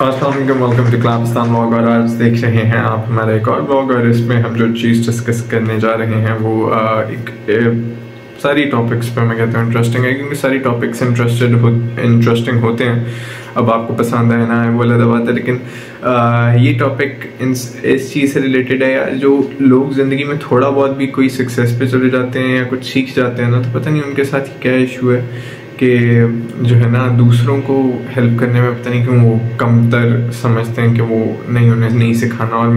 Welcome to क्लाबिस्तान और आज देख रहे हैं आप हमारा एक और व्लॉग और इसमें हम जो चीज़ डिस्कस करने जा रहे हैं वो आ, एक ए, सारी टॉपिक्स पे मैं कहता हूँ इंटरेस्टिंग है क्योंकि सारी टॉपिक्स इंटरेस्टेड हो इंटरेस्टिंग होते हैं। अब आपको पसंद आए ना है वो अलग बात है लेकिन आ, ये टॉपिक इस चीज़ से रिलेटेड है यार जो लोग ज़िंदगी में थोड़ा बहुत भी कोई सक्सेस पे चले जाते हैं या कुछ सीख जाते हैं ना तो पता नहीं उनके साथ क्या इशू है। कि जो है ना, दूसरों को हेल्प करने में पता नहीं क्यों वो कमतर समझते हैं कि वो नहीं, उन्हें नहीं सिखाना। और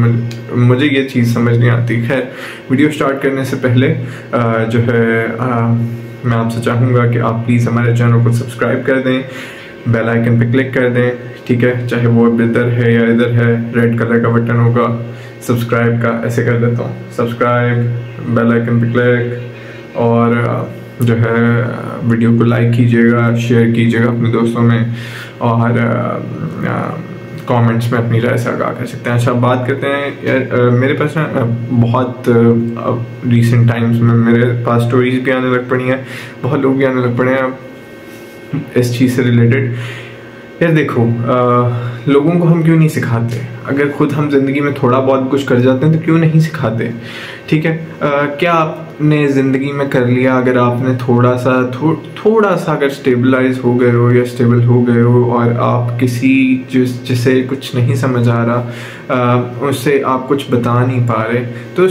मुझे ये चीज़ समझ नहीं आती। खैर वीडियो स्टार्ट करने से पहले जो है मैं आपसे चाहूँगा कि आप प्लीज़ हमारे चैनल को सब्सक्राइब कर दें बेल आइकन पे क्लिक कर दें, ठीक है? चाहे वो इधर है या इधर है रेड कलर का बटन होगा सब्सक्राइब का, ऐसे कर देता हूँ। सब्सक्राइब बेल आइकन पे क्लिक और जो है वीडियो को लाइक कीजिएगा शेयर कीजिएगा अपने दोस्तों में और कमेंट्स में अपनी राय से आगाह कर सकते हैं। अच्छा बात करते हैं यार मेरे पास ना बहुत रीसेंट टाइम्स में मेरे पास स्टोरीज भी आने लग पड़ी हैं बहुत लोग भी आने लग पड़े हैं इस चीज़ से रिलेटेड यार देखो आ, लोगों को हम क्यों नहीं सिखाते? अगर खुद हम ज़िंदगी में थोड़ा बहुत कुछ कर जाते हैं तो क्यों नहीं सिखाते? ठीक है? आ, क्या आपने ज़िंदगी में कर लिया? अगर आपने थोड़ा सा थो, थोड़ा सा अगर स्टेबलाइज हो गए हो या स्टेबल हो गए हो और आप किसी जिस जिसे कुछ नहीं समझ आ रहा उससे आप कुछ बता नहीं पा रहे तो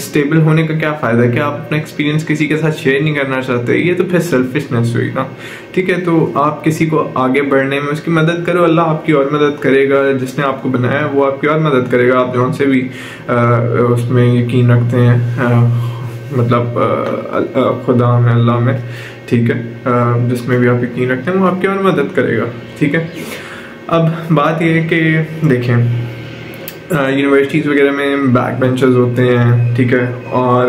स्टेबल होने का क्या फ़ायदा? क्या आप अपना एक्सपीरियंस किसी के साथ शेयर नहीं करना चाहते? ये तो फिर सेल्फिशनेस हुई ना। ठीक है? तो आप किसी को आगे बढ़ने में उसकी मदद करो। अल्लाह आपकी और मदद करेगा जिसने आपको बनाया। वो आपकी और मदद करेगा। आप जौन से भी उसमें यकीन रखते हैं मतलब खुदा में, अल्लाह में, ठीक है? जिसमें भी आप यकीन रखते हैं, वो आपकी और मदद करेगा, ठीक है? अब बात ये है कि देखें यूनिवर्सिटीज़ वगैरह में बैक बेंचर्स होते हैं, ठीक है? और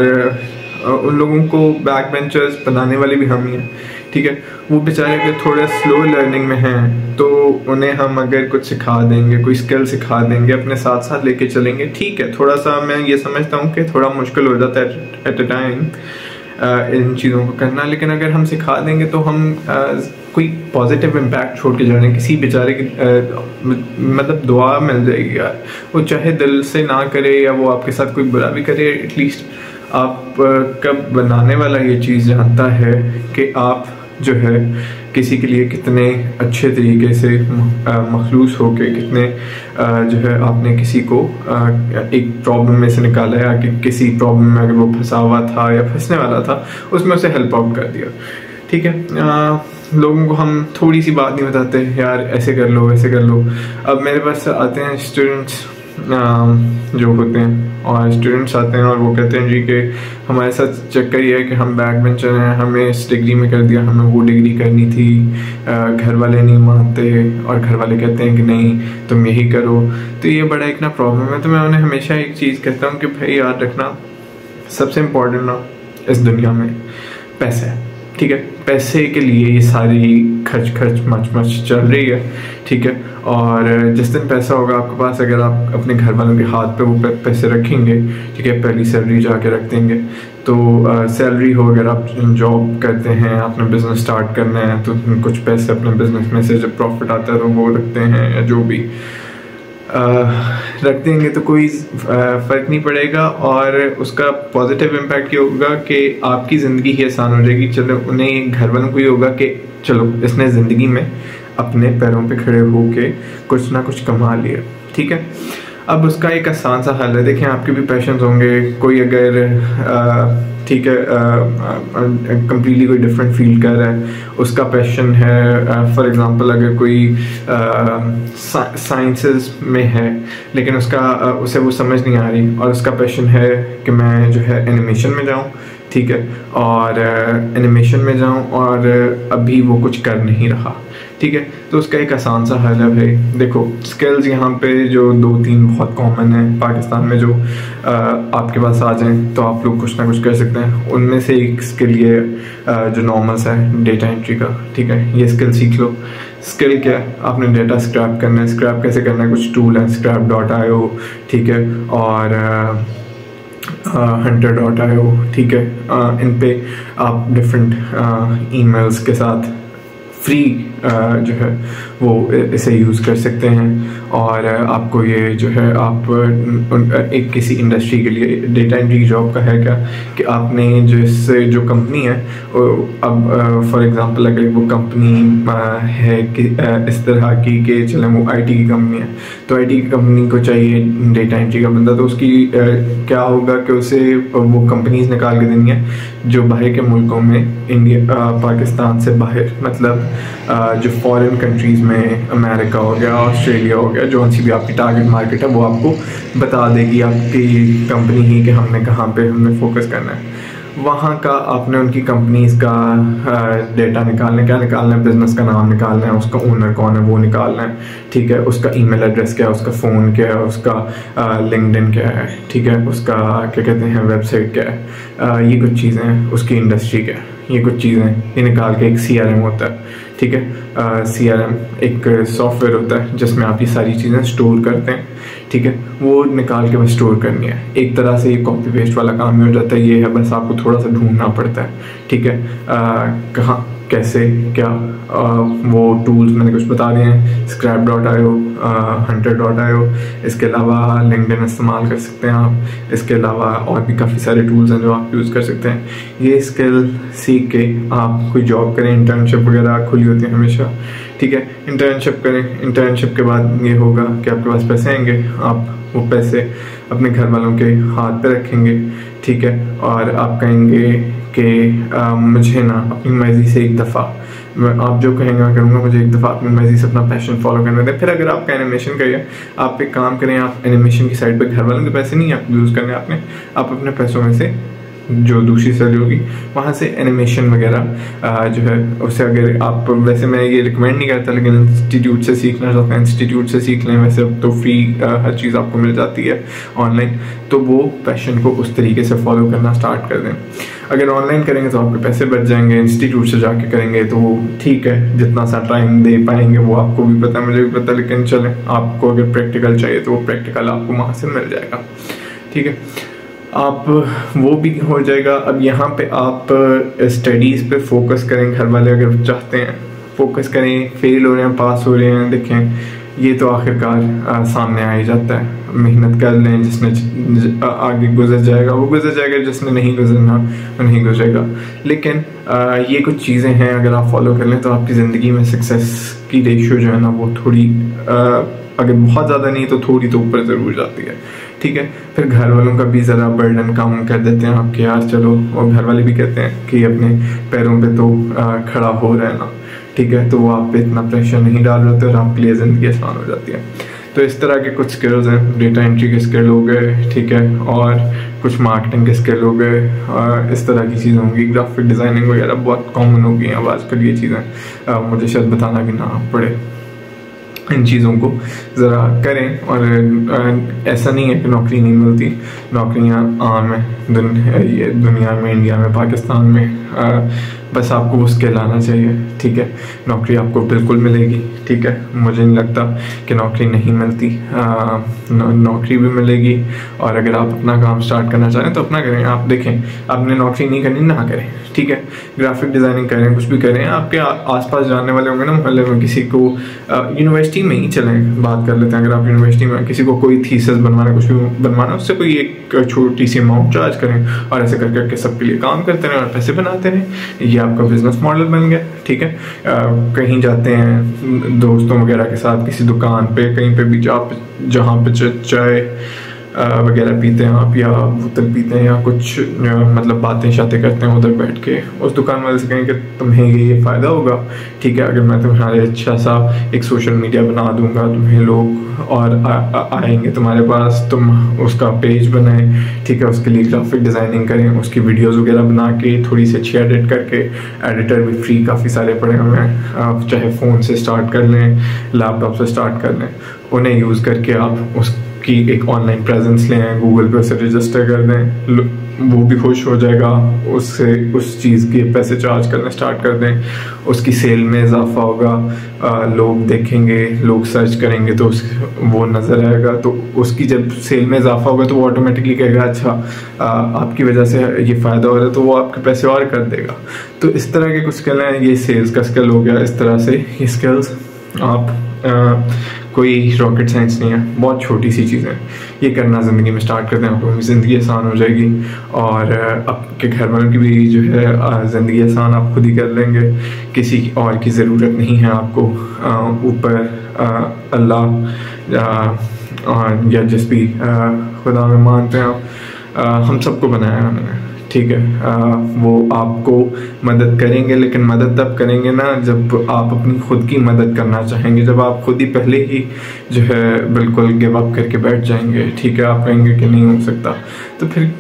उन लोगों को बैक बेंचर्स बनाने वाले भी हम ही हैं। ठीक है? वो बेचारे अगर थोड़ा स्लो लर्निंग में हैं तो उन्हें हम अगर कुछ सिखा देंगे, कोई स्किल सिखा देंगे, अपने साथ साथ लेके चलेंगे, ठीक है? थोड़ा सा मैं ये समझता हूँ कि थोड़ा मुश्किल हो जाता है एट अ टाइम इन चीज़ों को करना, लेकिन अगर हम सिखा देंगे तो हम कोई पॉजिटिव इम्पैक्ट छोड़ के जा रहे हैं किसी बेचारे की मतलब दुआ मिल जाएगी, यार। वो चाहे दिल से ना करे या वो आपके साथ कोई बुरा भी करे एटलीस्ट आप कब बनाने वाला ये चीज़ जानता है कि आप जो है किसी के लिए कितने अच्छे तरीके से मखलूस होके कितने जो है आपने किसी को एक प्रॉब्लम में से निकाला या कि किसी प्रॉब्लम में अगर वो फंसा हुआ था या फंसने वाला था उसमें उसे हेल्प आउट कर दिया। ठीक है? आ, लोगों को हम थोड़ी सी बात नहीं बताते यार ऐसे कर लो ऐसे कर लो। अब मेरे पास आते हैं स्टूडेंट्स जो होते हैं। और स्टूडेंट्स आते हैं और वो कहते हैं जी कि हमारे साथ चक्कर ये है कि हम बैक बेंचर हैं, हमें इस डिग्री में कर दिया, हमें वो डिग्री करनी थी। घर वाले नहीं मानते और घर वाले कहते हैं कि नहीं, तुम यही करो। तो ये बड़ा एक ना प्रॉब्लम है। तो मैं उन्हें हमेशा एक चीज़ कहता हूँ कि भाई याद रखना, सबसे इम्पोर्टेंट ना इस दुनिया में पैसा है। ठीक है? पैसे के लिए ये सारी खर्च खर्च मच मच चल रही है, ठीक है? और जिस दिन पैसा होगा आपके पास, अगर आप अपने घर वालों के हाथ पे वो पैसे रखेंगे, ठीक है? पहली सैलरी जाके रख देंगे। तो सैलरी हो, अगर आप जॉब करते हैं अपना बिज़नेस स्टार्ट करना है तो कुछ पैसे अपने बिज़नेस में से जब प्रॉफिट आता है तो वो रखते हैं या जो भी। रख देंगे तो कोई फ़र्क नहीं पड़ेगा और उसका पॉजिटिव इम्पैक्ट ये होगा कि आपकी ज़िंदगी ही आसान हो जाएगी। चलो, उन्हें घर वालों को ये होगा कि चलो, इसने ज़िंदगी में अपने पैरों पे खड़े होके कुछ ना कुछ कमा लिया, ठीक है? अब उसका एक आसान सा हल है। देखें आपके भी पैशन होंगे। कोई अगर ठीक है कम्प्लीटली कोई डिफरेंट फ़ील्ड कर रहा है, उसका पैशन है फॉर एग्जांपल अगर कोई साइंसेस में है, लेकिन उसका उसे वो समझ नहीं आ रही, और उसका पैशन है कि मैं जो है एनिमेशन में जाऊँ ठीक है? और एनिमेशन में जाऊँ और अभी वो कुछ कर नहीं रहा ठीक है? तो उसका एक आसान सा हल है देखो स्किल्स यहाँ पे जो दो तीन बहुत कॉमन है पाकिस्तान में जो आ, आपके पास आ जाएँ तो आप लोग कुछ ना कुछ कर सकते हैं। उनमें से एक स्किल ये जो नॉर्मल्स है डेटा एंट्री का ठीक है? ये स्किल सीख लो। स्किल क्या है? आपने डेटा स्क्रैप करना है। स्क्रैप कैसे करना है? कुछ टूल है स्क्रैप डॉट आई ठीक है? और हंटर डॉट आई ओ ठीक है? इन पे आप डिफरेंट ईमेल्स के साथ फ्री जो है, वो इसे यूज़ कर सकते हैं। और आपको ये जो है, आप एक किसी इंडस्ट्री के लिए डेटा एंट्री जॉब का है क्या? कि आपने जिससे जो कंपनी है अब फॉर एग्जांपल अगर वो कंपनी है कि इस तरह की कि चले, वो आईटी की कंपनी है तो आईटी की कंपनी को चाहिए डेटा एंट्री का बंदा तो उसकी क्या होगा कि उसे वो कंपनीज़ निकाल के देनी है, जो बाहर के मुल्कों में इंडिया पाकिस्तान से बाहर मतलब जो फॉरेन कंट्रीज़ में अमेरिका हो गया ऑस्ट्रेलिया हो गया जो सी भी आपकी टारगेट मार्केट है वो आपको बता देगी आपकी कंपनी ही कि हमने कहाँ पे हमने फोकस करना है। वहाँ का आपने उनकी कंपनीज़ का डेटा निकालना क्या निकालना है? बिज़नेस का नाम निकालना है उसका ओनर कौन है वो निकालना है ठीक है? उसका ईमेल एड्रेस क्या है उसका फ़ोन क्या है उसका लिंकडिन क्या है ठीक है? उसका क्या कहते हैं वेबसाइट क्या है आ, ये कुछ चीज़ें हैं उसकी इंडस्ट्री क्या है ये कुछ चीज़ें ये निकाल के एक सीआरएम होता है। ठीक है? सीआरएम एक सॉफ्टवेयर होता है जिसमें आप ये सारी चीज़ें स्टोर करते हैं। ठीक है? वो निकाल के बस स्टोर करनी है। एक तरह से ये कॉपी पेस्ट वाला काम ही हो जाता है। ये है बस आपको थोड़ा सा ढूंढना पड़ता है। ठीक है? कहाँ कैसे क्या? आ, वो टूल्स मैंने कुछ बता दिए हैं। Scrap dot io hunter dot io इसके अलावा लिंकडिन इस्तेमाल कर सकते हैं आप। इसके अलावा और भी काफ़ी सारे टूल्स हैं जो आप यूज़ कर सकते हैं। ये स्किल सीख के आप कोई जॉब करें इंटर्नशिप वगैरह खुली होती है हमेशा। ठीक है इंटर्नशिप करें इंटर्नशिप के बाद ये होगा कि आपके पास पैसे आएँगे, आप वो पैसे अपने घर वालों के हाथ पे रखेंगे, ठीक है, और आप कहेंगे कि मुझे ना अपनी मर्ज़ी से एक दफ़ा आप जो कहेंगे मैं करूँगा, मुझे एक दफ़ा अपनी मर्ज़ी से अपना पैशन फॉलो करने दें। फिर अगर आपका एनिमेशन करिए, आप एक काम करें, आप एनिमेशन की साइड पर घर वालों के पैसे नहीं, आप यूज़ करने आपने, आप अपने पैसों में से जो दूसरी सैलरी होगी, वहाँ से एनिमेशन वगैरह जो है, उसे अगर आप, वैसे मैं ये रिकमेंड नहीं करता, लेकिन इंस्टीट्यूट से सीखना चाहते हैं इंस्टीट्यूट से सीख लें, वैसे अब तो फ्री हर चीज़ आपको मिल जाती है ऑनलाइन तो वो पैशन को उस तरीके से फॉलो करना स्टार्ट कर दें। अगर ऑनलाइन करेंगे तो आपके पैसे बच जाएँगे इंस्टीट्यूट से जाके करेंगे तो ठीक है, जितना सा टाइम दे पाएँगे, वो आपको भी पता, मुझे भी पता, लेकिन चलें, आपको अगर प्रैक्टिकल चाहिए तो वो प्रैक्टिकल आपको वहाँ से मिल जाएगा। ठीक है? आप वो भी हो जाएगा। अब यहाँ पे आप स्टडीज़ पे फोकस करें घर वाले अगर चाहते हैं फोकस करें फेल हो रहे हैं पास हो रहे हैं देखें ये तो आखिरकार सामने आ ही जाता है। मेहनत कर लें जिसने ज, आगे गुजर जाएगा वो गुजर जाएगा जिसने नहीं गुजरना वो नहीं गुजरेगा। लेकिन आ, ये कुछ चीज़ें हैं अगर आप फॉलो कर लें तो आपकी ज़िंदगी में सक्सेस की रेशियो जो है ना वो थोड़ी आ, अगर बहुत ज़्यादा नहीं तो थोड़ी तो ऊपर ज़रूर जाती है। ठीक है? फिर घर वालों का भी ज़रा बर्डन कम कर देते हैं आपके यार चलो, और घर वाले भी कहते हैं कि अपने पैरों पे तो खड़ा हो रहे ना ठीक है? तो वो आप पे इतना प्रेशर नहीं डाल रहे थे और आपके लिए ज़िंदगी आसान हो जाती है। तो इस तरह के कुछ स्किल्स हैं। डेटा एंट्री के स्किल हो गए, ठीक है? और कुछ मार्केटिंग के स्किल हो गए इस तरह की चीज़ें होंगी। ग्राफिक डिज़ाइनिंग वगैरह बहुत कॉमन होगी अब आजकल ये चीज़ें। मुझे शायद बताना भी ना पड़े इन चीज़ों को ज़रा करें और ऐसा नहीं है कि नौकरी नहीं मिलती। नौकरियाँ आम है दुन, ये दुनिया में इंडिया में पाकिस्तान में बस आपको वो स्किल आना चाहिए ठीक है? नौकरी आपको बिल्कुल मिलेगी ठीक है? मुझे नहीं लगता कि नौकरी नहीं मिलती। आ, नौ, नौकरी भी मिलेगी और अगर आप अपना काम स्टार्ट करना चाहें तो अपना करें। आप देखें आपने नौकरी नहीं करनी ना करें ठीक है? ग्राफिक डिज़ाइनिंग करें कुछ भी करें आपके आसपास जानने वाले होंगे ना मोहल्ले में किसी को यूनिवर्सिटी में ही चलें बात कर लेते हैं। अगर आप यूनिवर्सिटी में किसी को कोई थीसिस बनवाना कुछ भी बनवाना उससे कोई एक छोटी सी अमाउंट चार्ज करें और ऐसे कर करके सबके लिए काम करते रहें और पैसे बनाते रहें। ये आपका बिज़नेस मॉडल बन गया ठीक है? आ, कहीं जाते हैं दोस्तों वगैरह के साथ किसी दुकान पे कहीं पे भी जहाँ पे चाय वगैरह पीते हैं आप या बोतल पीते हैं या कुछ मतलब बातें शातें करते हैं उधर बैठ के। उस दुकान वाले से कहें कि तुम्हें ये फ़ायदा होगा। ठीक है अगर मैं तुम्हारे अच्छा सा एक सोशल मीडिया बना दूँगा तुम्हें लोग और आ, आ, आएँगे तुम्हारे पास तुम उसका पेज बनाएँ। ठीक है उसके लिए ग्राफिक डिज़ाइनिंग करें उसकी वीडियोज़ वगैरह बना के थोड़ी सी अच्छी एडिट करके एडिटर भी फ्री काफ़ी सारे पड़े हुए हैं। आप चाहे फ़ोन से स्टार्ट कर लें लैपटॉप से स्टार्ट कर लें उन्हें यूज़ करके आप उस की एक ऑनलाइन प्रेजेंस लें गूगल पे उसे रजिस्टर कर दें वो भी खुश हो जाएगा उससे उस चीज़ के पैसे चार्ज करना स्टार्ट कर दें उसकी सेल में इजाफा होगा आ, लोग देखेंगे लोग सर्च करेंगे तो उस वो नज़र आएगा तो उसकी जब सेल में इजाफा होगा तो वो ऑटोमेटिकली कहेगा अच्छा आ, आपकी वजह से ये फ़ायदा हो रहा है तो वो आपके पैसे और कर देगा। तो इस तरह के कुछ स्किल हैं ये सेल्स का स्किल हो गया इस तरह से ये स्किल्स आप आ, कोई रॉकेट साइंस नहीं है। बहुत छोटी सी चीज़ें ये करना ज़िंदगी में स्टार्ट करते हैं, आपको ज़िंदगी आसान हो जाएगी। और आपके घर वालों की भी जो है ज़िंदगी आसान आप खुद ही कर लेंगे। किसी और की ज़रूरत नहीं है आपको ऊपर अल्लाह या जिस भी खुदा में मानते हैं आप। हम सबको बनाया उन्होंने। ठीक है वो आपको मदद करेंगे, लेकिन मदद तब करेंगे ना जब आप अपनी खुद की मदद करना चाहेंगे। जब आप खुद ही पहले ही जो है बिल्कुल गिव अप करके बैठ जाएँगे, ठीक है, आप कहेंगे कि नहीं हो सकता तो फिर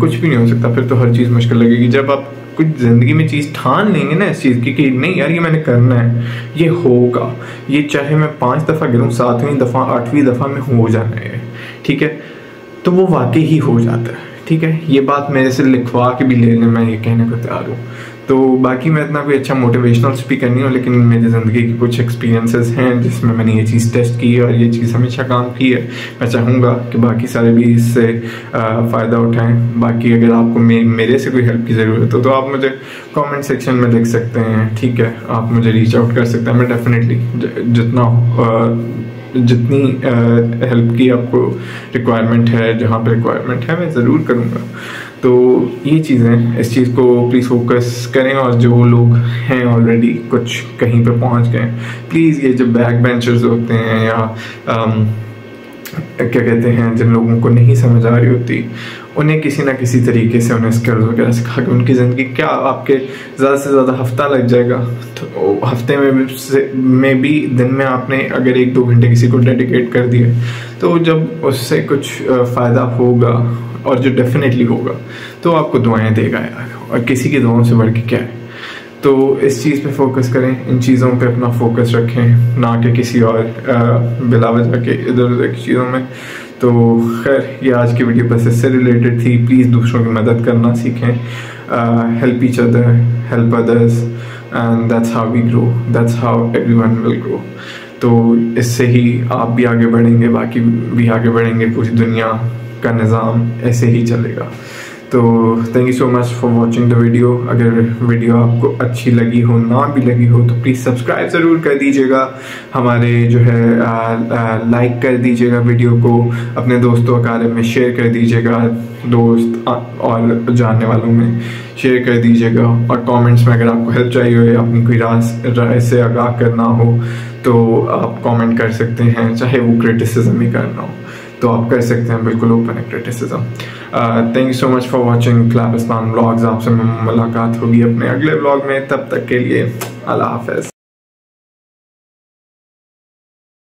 कुछ भी नहीं हो सकता, फिर तो हर चीज़ मुश्किल लगेगी। जब आप कुछ ज़िंदगी में चीज़ ठान लेंगे ना इस चीज़ की कि नहीं यार, ये मैंने करना है, ये होगा, ये चाहे मैं पाँच दफ़ा गिरूँ सातवीं दफ़ा, आठवीं दफ़ा में हो जाना है, ठीक है तो वो वाकई ही हो जाता है। ठीक है ये बात मेरे से लिखवा के भी ले लें मैं ये कहने को तैयार हूँ। तो बाकी मैं इतना कोई अच्छा मोटिवेशनल स्पीकर नहीं हूँ लेकिन मेरी ज़िंदगी के कुछ एक्सपीरियंसेस हैं जिसमें मैंने ये चीज़ टेस्ट की है और ये चीज़ हमेशा काम की है। मैं चाहूँगा कि बाकी सारे भी इससे फ़ायदा उठाएँ। बाकी अगर आपको मे, मेरे से कोई हेल्प की ज़रूरत हो तो आप मुझे कमेंट सेक्शन में लिख सकते हैं ठीक है? आप मुझे रीच आउट कर सकते हैं। मैं डेफिनेटली जितना जितनी हेल्प की आपको रिक्वायरमेंट है जहाँ पे रिक्वायरमेंट है मैं ज़रूर करूँगा। तो ये चीज़ें इस चीज़ को प्लीज़ फोकस करें और जो लोग हैं ऑलरेडी कुछ कहीं पर पहुँच गए प्लीज़ ये जो बैक बेंचर्स होते हैं या आम, क्या कहते हैं, जिन लोगों को नहीं समझ आ रही होती, उन्हें किसी ना किसी तरीके से उन्हें स्किल्स वगैरह सिखा के उनकी ज़िंदगी, क्या आपके ज़्यादा से ज़्यादा हफ़्ता लग जाएगा? तो हफ़्ते में से, में भी, दिन में आपने अगर एक दो घंटे किसी को डेडिकेट कर दिए तो जब उससे कुछ फ़ायदा होगा, और जो डेफिनेटली होगा तो आपको दुआएँ देगा यार, और किसी की दुआओं से बढ़ के क्या है? तो इस चीज़ पे फोकस करें, इन चीज़ों पे अपना फोकस रखें, ना कि किसी और बिला वजह के इधर उधर की चीज़ों में। तो खैर, ये आज की वीडियो बस इससे रिलेटेड थी। प्लीज़ दूसरों की मदद करना सीखें help each other help others and that's how we grow that's how every one will grow तो इससे ही आप भी आगे बढ़ेंगे, बाकी भी आगे बढ़ेंगे, पूरी दुनिया का निज़ाम ऐसे ही चलेगा। तो thank you so much for watching the video अगर वीडियो आपको अच्छी लगी हो, ना भी लगी हो तो प्लीज़ सब्सक्राइब ज़रूर कर दीजिएगा। हमारे जो है लाइक कर दीजिएगा वीडियो को, अपने दोस्तों अकारे में शेयर कर दीजिएगा, दोस्त और जानने वालों में शेयर कर दीजिएगा। और कमेंट्स में अगर आपको हेल्प चाहिए हो, या अपनी कोई राय से आगाह करना हो तो आप कमेंट कर सकते हैं, चाहे वो क्रिटिसिज्म ही करना हो। तो आप कर सकते हैं बिल्कुल ओपन है criticism thank you so much for watching क्लाबिस्तान blogs आपसे मुलाकात होगी अपने अगले ब्लॉग में. तब तक के लिए, अल्लाह हाफिज़.